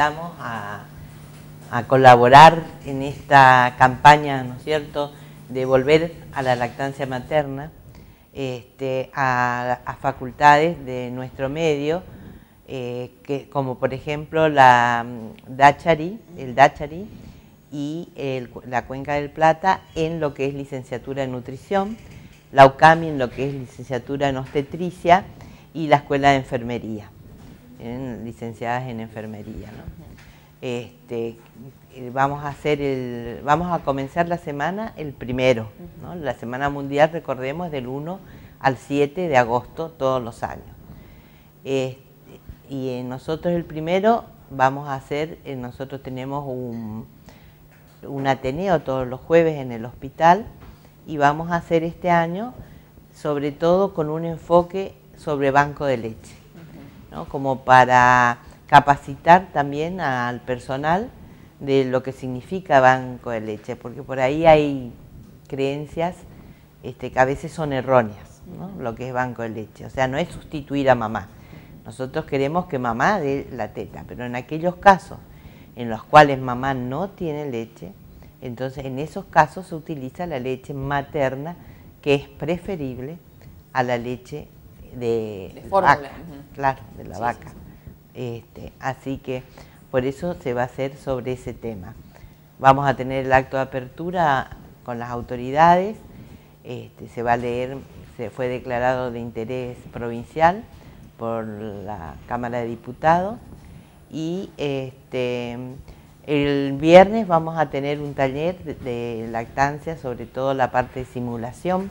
a, colaborar en esta campaña, ¿no es cierto?, de volver a la lactancia materna este, a, facultades de nuestro medio, eh, como por ejemplo la mm, Dachari, el Dachari y la Cuenca del Plata en lo que es licenciatura en nutrición, la UCAMI en lo que es licenciatura en obstetricia y la Escuela de Enfermería, licenciadas en enfermería. Este, eh, vamos a hacer el, vamos a comenzar la semana el primero, la semana mundial, recordemos, del 1 al 7 de agosto todos los años. Este, y nosotros el primero vamos a hacer, eh, nosotros tenemos un, un Ateneo todos los jueves en el hospital y vamos a hacer este año sobre todo con un enfoque sobre banco de leche, como para capacitar también al personal de lo que significa banco de leche, porque por ahí hay creencias este, que a veces son erróneas, lo que es banco de leche. O sea, no es sustituir a mamá. Nosotros queremos que mamá dé la teta, pero en aquellos casos en los cuales mamá no tiene leche, entonces en esos casos se utiliza la leche materna, que es preferible a la leche de, vaca, claro, de la vaca. Este, así que por eso se va a hacer sobre ese tema. Vamos a tener el acto de apertura con las autoridades, este, se va a leer, se fue declarado de interés provincial por la Cámara de Diputados. Y este, el viernes vamos a tener un taller de lactancia, sobre todo la parte de simulación,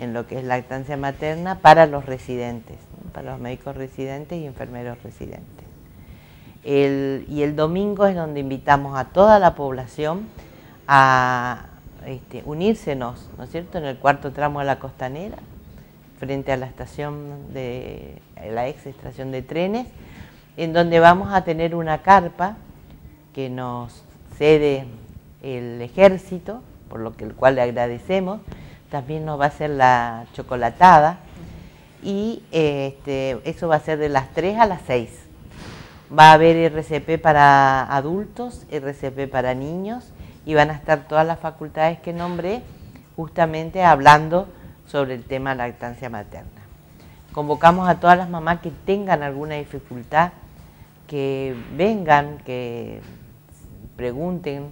en lo que es lactancia materna para los residentes, para los médicos residentes y enfermeros residentes. y el domingo es donde invitamos a toda la población a este, unírsenos, ¿no es cierto?, en el cuarto tramo de la costanera, frente a la estación de la ex estación de trenes, en donde vamos a tener una carpa que nos cede el ejército, por lo que el cual le agradecemos, también nos va a hacer la chocolatada y este, eso va a ser de las 3 a las 6. Va a haber RCP para adultos, RCP para niños y van a estar todas las facultades que nombré justamente hablando sobre el tema lactancia materna. Convocamos a todas las mamás que tengan alguna dificultad, que vengan, que pregunten,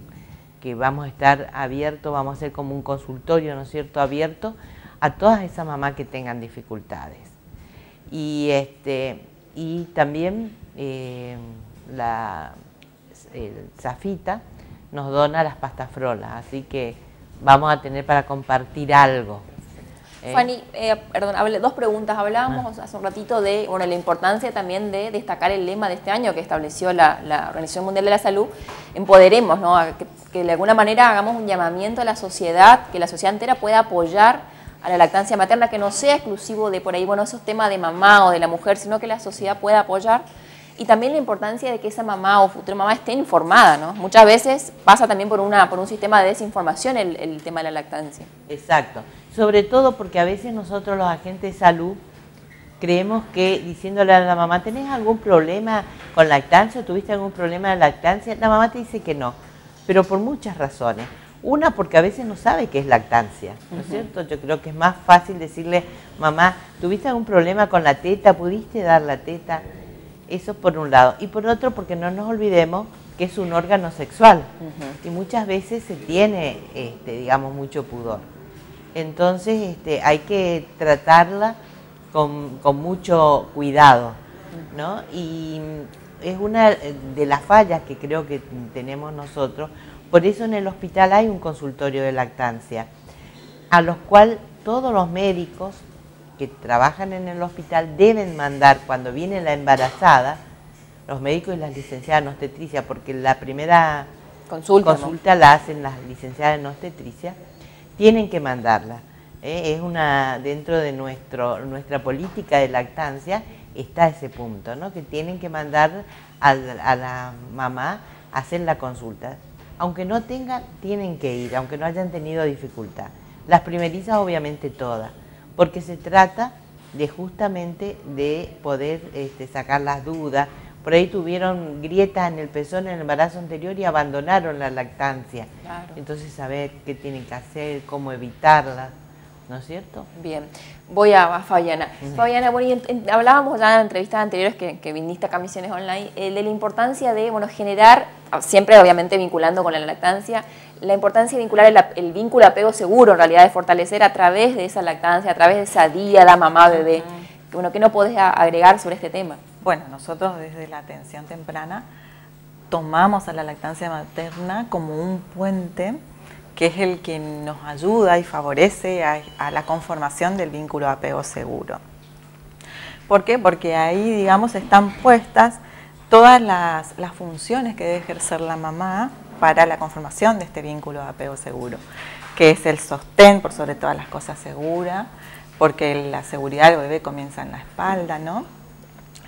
que vamos a estar abiertos, vamos a hacer como un consultorio, ¿no es cierto?, abierto a todas esas mamás que tengan dificultades. Y, este, y también eh, la Zafita nos dona las pastas frolas, así que vamos a tener para compartir algo. ¿eh? Fanny, eh, perdón, dos preguntas. Hablábamos ah. hace un ratito de bueno, la importancia también de destacar el lema de este año que estableció la, Organización Mundial de la Salud, empoderemos, ¿no? que, de alguna manera hagamos un llamamiento a la sociedad, que la sociedad entera pueda apoyar a la lactancia materna, que no sea exclusivo de por ahí, bueno, esos temas de mamá o de la mujer, sino que la sociedad pueda apoyar. Y también la importancia de que esa mamá o futura mamá esté informada, ¿no? Muchas veces pasa también por, una, por un sistema de desinformación el, el tema de la lactancia. Exacto sobre todo porque a veces nosotros los agentes de salud creemos que diciéndole a la mamá, ¿tenés algún problema con lactancia? ¿Tuviste algún problema de lactancia? La mamá te dice que no, pero por muchas razones. Una, porque a veces no sabe qué es lactancia, ¿no es cierto? Yo creo que es más fácil decirle, mamá, ¿tuviste algún problema con la teta? ¿Pudiste dar la teta? Eso por un lado. Y por otro, porque no nos olvidemos que es un órgano sexual y muchas veces se tiene, este, digamos, mucho pudor. Entonces este, hay que tratarla con, mucho cuidado, ¿no? Y es una de las fallas que creo que tenemos nosotros. Por eso en el hospital hay un consultorio de lactancia, a los cuales todos los médicos que trabajan en el hospital deben mandar cuando viene la embarazada, los médicos y las licenciadas en obstetricia, porque la primera consulta, consulta la hacen las licenciadas en obstetricia, tienen que mandarla. ¿eh? Es una, dentro de nuestro, nuestra política de lactancia está ese punto, ¿no? que tienen que mandar a, la mamá a hacer la consulta. Aunque no tengan, tienen que ir, aunque no hayan tenido dificultad. Las primerizas obviamente todas, porque se trata de justamente de poder este, sacar las dudas. por ahí tuvieron grietas en el pezón en el embarazo anterior y abandonaron la lactancia. Entonces saber qué tienen que hacer, cómo evitarla. ¿No es cierto? Bien, voy a, Fabiana. Fabiana, bueno, hablábamos ya en entrevistas anteriores que, que viniste a Camisiones Online eh, de la importancia de bueno, generar, siempre obviamente vinculando con la lactancia, la importancia de vincular el, vínculo apego seguro, en realidad de fortalecer a través de esa lactancia, a través de esa día, la mamá-bebé. Bueno, ¿qué no podés agregar sobre este tema? Bueno, nosotros desde la atención temprana tomamos a la lactancia materna como un puente que es el que nos ayuda y favorece a, la conformación del vínculo apego seguro. ¿Por qué? Porque ahí, digamos, están puestas todas las, funciones que debe ejercer la mamá para la conformación de este vínculo de apego seguro, que es el sostén, por sobre todas las cosas segura, porque la seguridad del bebé comienza en la espalda, ¿no?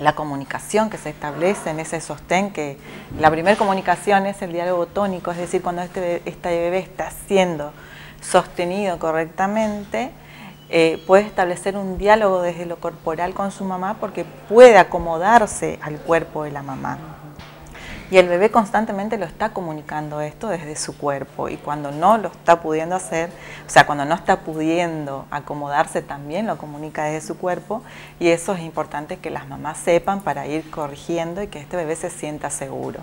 La comunicación que se establece en ese sostén, que la primera comunicación es el diálogo tónico, es decir, cuando este, este bebé está siendo sostenido correctamente, eh, puede establecer un diálogo desde lo corporal con su mamá porque puede acomodarse al cuerpo de la mamá. Y el bebé constantemente lo está comunicando esto desde su cuerpo y cuando no lo está pudiendo hacer, o sea, cuando no está pudiendo acomodarse también lo comunica desde su cuerpo y eso es importante que las mamás sepan para ir corrigiendo y que este bebé se sienta seguro.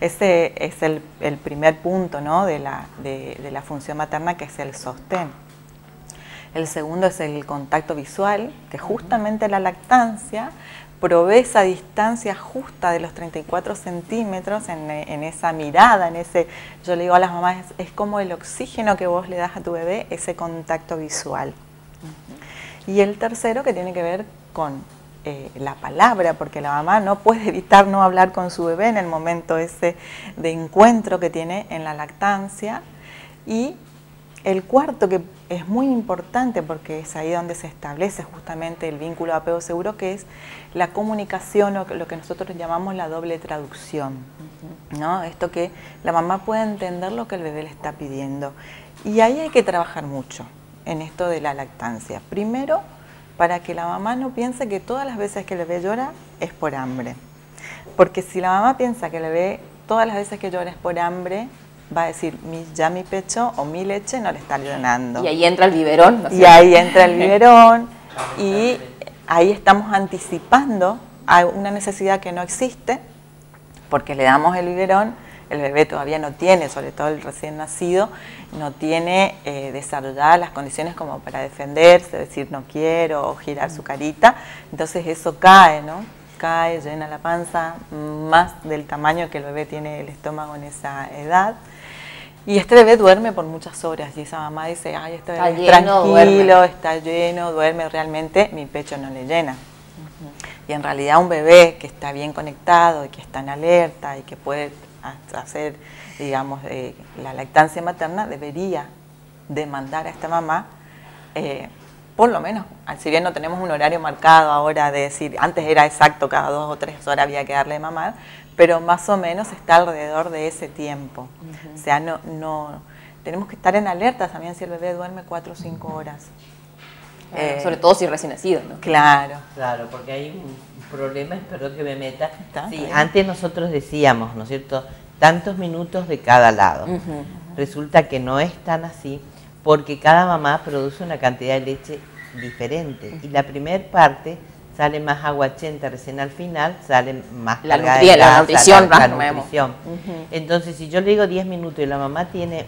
Ese es el, primer punto ¿no? de, la, de, de la función materna que es el sostén. El segundo es el contacto visual, que justamente la lactancia provee esa distancia justa de los 34 centímetros en, esa mirada, en ese, yo le digo a las mamás, es, como el oxígeno que vos le das a tu bebé, ese contacto visual. Y el tercero que tiene que ver con eh, la palabra, porque la mamá no puede evitar no hablar con su bebé en el momento ese de encuentro que tiene en la lactancia. Y el cuarto, que es muy importante porque es ahí donde se establece justamente el vínculo apego seguro, que es la comunicación o lo que nosotros llamamos la doble traducción. ¿no? Esto que la mamá puede entender lo que el bebé le está pidiendo. Y ahí hay que trabajar mucho en esto de la lactancia. Primero, para que la mamá no piense que todas las veces que el bebé llora es por hambre. Porque si la mamá piensa que el bebé todas las veces que llora es por hambre, va a decir, ya mi pecho o mi leche no le está llenando. Y ahí entra el biberón. y ahí entra el biberón y ahí estamos anticipando a una necesidad que no existe, porque le damos el biberón, el bebé todavía no tiene, sobre todo el recién nacido, no tiene eh, desarrolladas las condiciones como para defenderse, decir no quiero o girar su carita, entonces eso cae, ¿no? Cae, llena la panza, más del tamaño que el bebé tiene el estómago en esa edad. Y este bebé duerme por muchas horas y esa mamá dice, ay, este bebé está tranquilo, está lleno, duerme realmente, mi pecho no le llena. Y en realidad un bebé que está bien conectado y que está en alerta y que puede hacer, digamos, eh, la lactancia materna, debería demandar a esta mamá, eh, por lo menos, si bien no tenemos un horario marcado ahora de decir, antes era exacto, cada dos o tres horas había que darle mamar, pero más o menos está alrededor de ese tiempo. O sea, no, no, tenemos que estar en alerta también si el bebé duerme cuatro o cinco horas. Eh, sobre todo si recién nacido, ¿no? Claro. Claro, porque hay un problema, espero que me meta. Sí, antes nosotros decíamos, ¿no es cierto?, tantos minutos de cada lado. Resulta que no es tan así, porque cada mamá produce una cantidad de leche diferente. Y la primera parte sale más aguachenta recién al final, sale más la, la nutrición. La, nutrición. Entonces, si yo le digo 10 minutos y la mamá tiene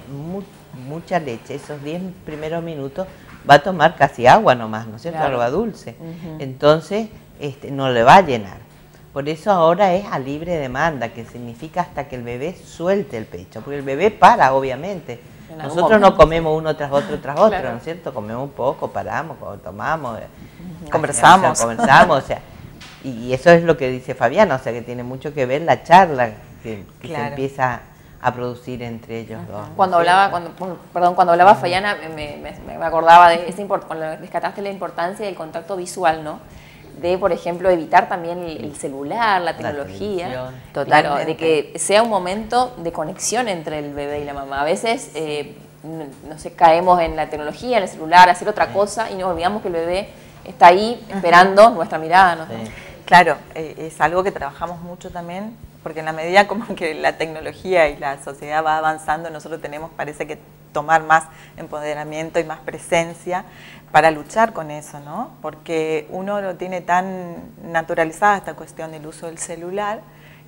mucha leche, esos 10 primeros minutos va a tomar casi agua nomás, ¿no es cierto? Agua dulce. Entonces, este, no le va a llenar. Por eso ahora es a libre demanda, que significa hasta que el bebé suelte el pecho, porque el bebé para, obviamente. Nosotros no comemos uno tras otro tras otro, ¿no es cierto? Comemos un poco, paramos, tomamos, conversamos. conversamos, o sea, y eso es lo que dice Fabiana, o sea, que tiene mucho que ver la charla que, se empieza a producir entre ellos dos. Cuando hablaba, cuando, perdón, cuando hablaba Fabiana, me, me, acordaba de ese cuando descataste la importancia del contacto visual, ¿no? De, por ejemplo, evitar también el, celular, la tecnología. Total, de que sea un momento de conexión entre el bebé y la mamá. A veces, eh, no sé, caemos en la tecnología, en el celular, hacer otra cosa y nos olvidamos que el bebé está ahí esperando nuestra mirada. ¿no? Claro, eh, es algo que trabajamos mucho también, porque en la medida como que la tecnología y la sociedad va avanzando, nosotros tenemos, parece que tomar más empoderamiento y más presencia para luchar con eso, ¿no? Porque uno lo tiene tan naturalizada esta cuestión del uso del celular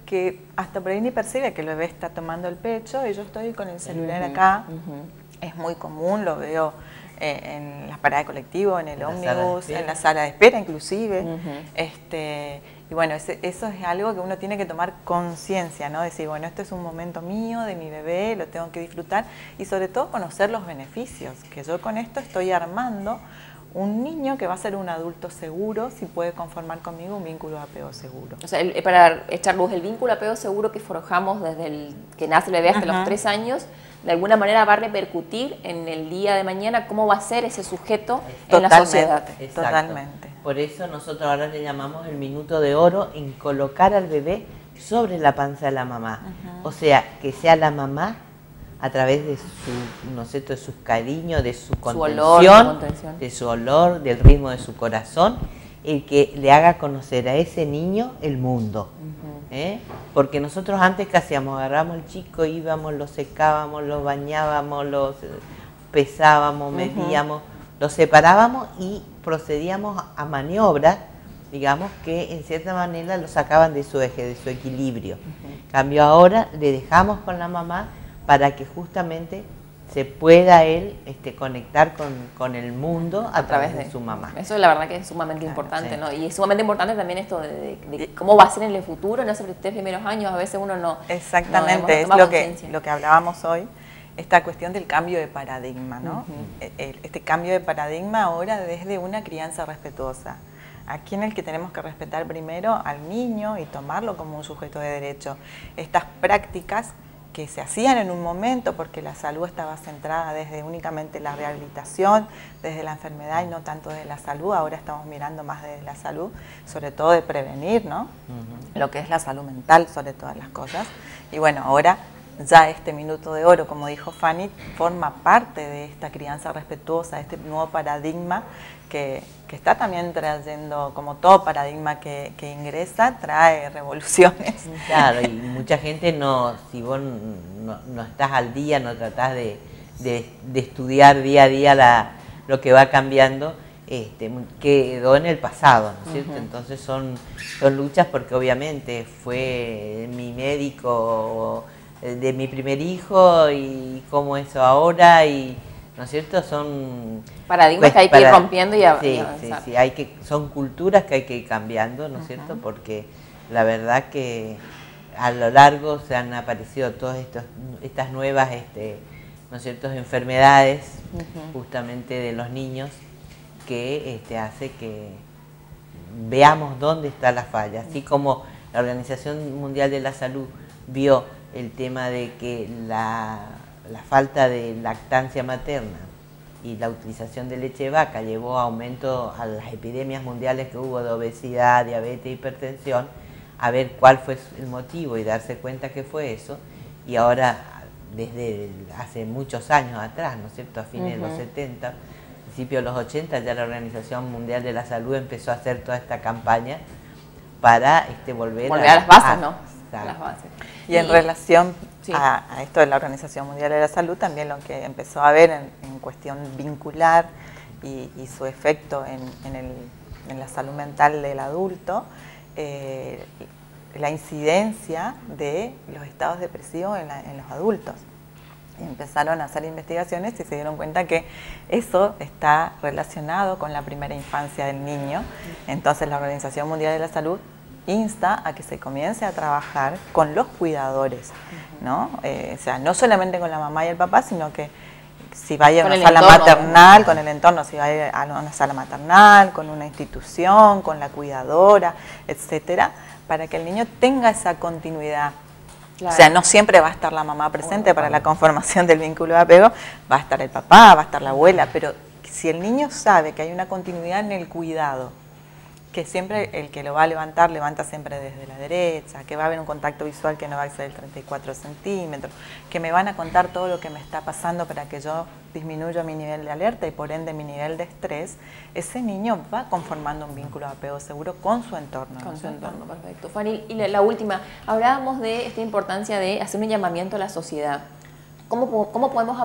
que hasta por ahí ni percibe que el bebé está tomando el pecho y yo estoy con el celular acá. Es muy común, lo veo en las paradas de colectivo, en el ómnibus, en la sala de espera inclusive. este, y bueno, eso es algo que uno tiene que tomar conciencia, ¿no? Decir, bueno, esto es un momento mío, de mi bebé, lo tengo que disfrutar y sobre todo conocer los beneficios, que yo con esto estoy armando un niño que va a ser un adulto seguro si puede conformar conmigo un vínculo de apego seguro. O sea, para echar luz, el vínculo de apego seguro que forjamos desde el que nace el bebé hasta los tres años, de alguna manera va a repercutir en el día de mañana cómo va a ser ese sujeto en la sociedad. Totalmente. Por eso nosotros ahora le llamamos el minuto de oro en colocar al bebé sobre la panza de la mamá. O sea, que sea la mamá a través de su, ¿no sé, de sus cariños, de su, contención, de su olor, del ritmo de su corazón, el que le haga conocer a ese niño el mundo. ¿Eh? Porque nosotros antes que hacíamos, agarramos al chico, íbamos, lo secábamos, lo bañábamos, lo pesábamos, medíamos, lo separábamos y procedíamos a maniobras, digamos, que en cierta manera lo sacaban de su eje, de su equilibrio. Cambio ahora, le dejamos con la mamá para que justamente se pueda él este, conectar con, el mundo a, través, de, su mamá. Eso la verdad que es sumamente importante, ¿no? Y es sumamente importante también esto de, cómo va a ser en el futuro, en esos tres primeros años, a veces uno no... Exactamente, es lo que, lo que hablábamos hoy, esta cuestión del cambio de paradigma, ¿no? E, este cambio de paradigma ahora desde una crianza respetuosa. Aquí en el que tenemos que respetar primero al niño y tomarlo como un sujeto de derecho. Estas prácticas que se hacían en un momento porque la salud estaba centrada desde únicamente la rehabilitación, desde la enfermedad y no tanto de la salud. Ahora estamos mirando más desde la salud, sobre todo de prevenir, ¿no? Lo que es la salud mental sobre todas las cosas. Y bueno, ahora ya este minuto de oro, como dijo Fanny, forma parte de esta crianza respetuosa, de este nuevo paradigma que, está también trayendo, como todo paradigma que, ingresa, trae revoluciones. Claro, y mucha gente no, si vos no, estás al día, no tratás de, estudiar día a día la, lo que va cambiando, este, quedó en el pasado, ¿no es cierto? Entonces son, son luchas porque obviamente fue mi médico de mi primer hijo y cómo eso ahora y ¿no es cierto? Son paradigmas que hay que ir rompiendo y, sí, sí, sí, hay que son culturas que hay que ir cambiando, ¿no es cierto? Porque la verdad que a lo largo se han aparecido todas estas nuevas este, ¿no es cierto? enfermedades justamente de los niños que este, hace que veamos dónde está la falla, así como la Organización Mundial de la Salud vio el tema de que la, falta de lactancia materna y la utilización de leche de vaca llevó a aumento a las epidemias mundiales que hubo de obesidad, diabetes, hipertensión, a ver cuál fue el motivo y darse cuenta que fue eso. Y ahora, desde hace muchos años atrás, ¿no es cierto?, a fines de los 70, principios de los 80, ya la Organización Mundial de la Salud empezó a hacer toda esta campaña para este, volver, a, las bases, ¿no? Las bases. Y en relación a, esto de la Organización Mundial de la Salud, también lo que empezó a ver en, cuestión vincular y, su efecto en, la salud mental del adulto, eh, la incidencia de los estados depresivos en, los adultos. Y empezaron a hacer investigaciones y se dieron cuenta que eso está relacionado con la primera infancia del niño. Entonces la Organización Mundial de la Salud insta a que se comience a trabajar con los cuidadores, ¿no? Eh, o sea, no solamente con la mamá y el papá, sino que si vaya a una sala maternal, con el entorno, si vaya a una sala maternal, con una institución, con la cuidadora, etcétera, para que el niño tenga esa continuidad. O sea, no siempre va a estar la mamá presente para la conformación del vínculo de apego, va a estar el papá, va a estar la abuela, pero si el niño sabe que hay una continuidad en el cuidado, que siempre el que lo va a levantar levanta siempre desde la derecha, que va a haber un contacto visual que no va a exceder 34 centímetros, que me van a contar todo lo que me está pasando para que yo disminuya mi nivel de alerta y por ende mi nivel de estrés, ese niño va conformando un vínculo de apego seguro con su entorno. Con su entorno, perfecto. Fanny, y la última, hablábamos de esta importancia de hacer un llamamiento a la sociedad. ¿Cómo, cómo podemos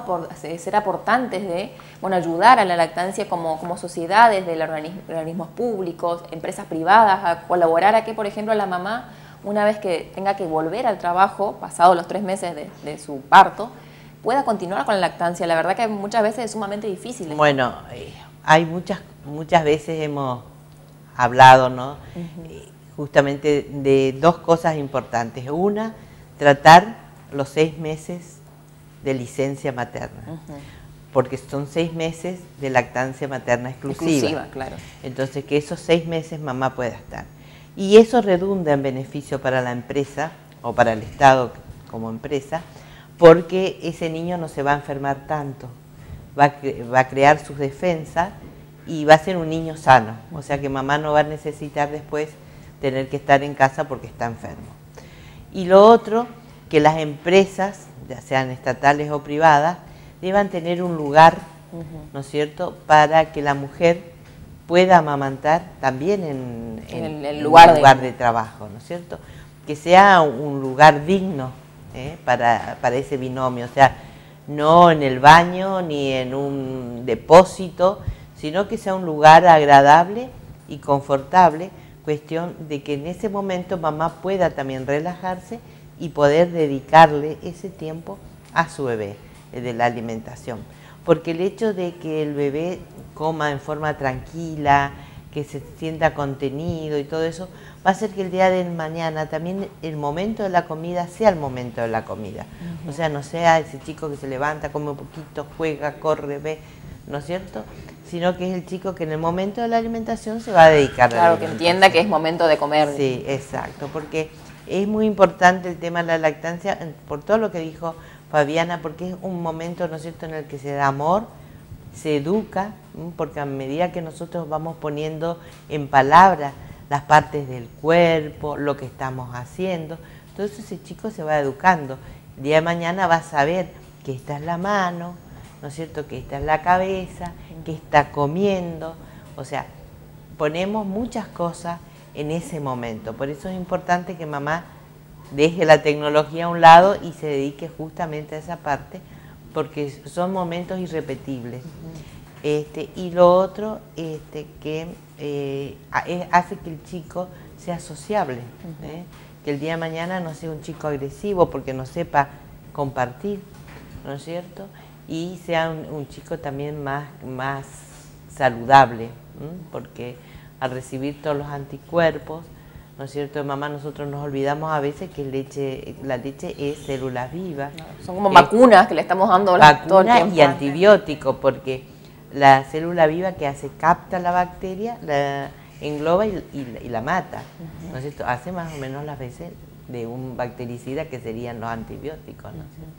ser aportantes de bueno, ayudar a la lactancia como, como sociedades, de organismos públicos, empresas privadas, a colaborar a que, por ejemplo, la mamá, una vez que tenga que volver al trabajo, pasados los tres meses de, de su parto, pueda continuar con la lactancia? La verdad que muchas veces es sumamente difícil. Bueno, eh, hay muchas, muchas veces hemos hablado, ¿no? Eh, justamente de dos cosas importantes. Una, tratar los seis meses de licencia materna. Porque son seis meses de lactancia materna exclusiva. Exclusiva, claro. Entonces, que esos seis meses mamá pueda estar. Y eso redunda en beneficio para la empresa o para el Estado como empresa, porque ese niño no se va a enfermar tanto, va a, va a crear sus defensas y va a ser un niño sano. O sea que mamá no va a necesitar después tener que estar en casa porque está enfermo. Y lo otro, que las empresas ya sean estatales o privadas, deban tener un lugar, ¿no es cierto?, para que la mujer pueda amamantar también en, el, lugar, de... trabajo, ¿no es cierto? Que sea un lugar digno ¿eh? para, para ese binomio, o sea, no en el baño ni en un depósito, sino que sea un lugar agradable y confortable, cuestión de que en ese momento mamá pueda también relajarse y poder dedicarle ese tiempo a su bebé eh, de la alimentación. Porque el hecho de que el bebé coma en forma tranquila, que se sienta contenido y todo eso, va a hacer que el día de mañana también el momento de la comida sea el momento de la comida. O sea, no sea ese chico que se levanta, come un poquito, juega, corre, ve, ¿no es cierto? Sino que es el chico que en el momento de la alimentación se va a dedicar a Claro, que entienda que es momento de comer. Sí, exacto, porque es muy importante el tema de la lactancia por todo lo que dijo Fabiana, porque es un momento, ¿no es cierto?, en el que se da amor, se educa, porque a medida que nosotros vamos poniendo en palabras las partes del cuerpo, lo que estamos haciendo, entonces ese chico se va educando. El día de mañana va a saber que esta es la mano, ¿no es cierto?, que esta es la cabeza, que está comiendo, o sea, ponemos muchas cosas en ese momento. Por eso es importante que mamá deje la tecnología a un lado y se dedique justamente a esa parte, porque son momentos irrepetibles. este, y lo otro este, que eh, hace que el chico sea sociable, ¿eh? que el día de mañana no sea un chico agresivo porque no sepa compartir, ¿no es cierto? Y sea un, chico también más, más saludable, porque al recibir todos los anticuerpos, ¿no es cierto? Mamá, nosotros nos olvidamos a veces que leche, la leche es células vivas. son como vacunas que le estamos dando todo el tiempo. y antibióticos, porque la célula viva que hace, capta la bacteria, la engloba y, la mata. ¿no es cierto? Hace más o menos las veces de un bactericida que serían los antibióticos. ¿no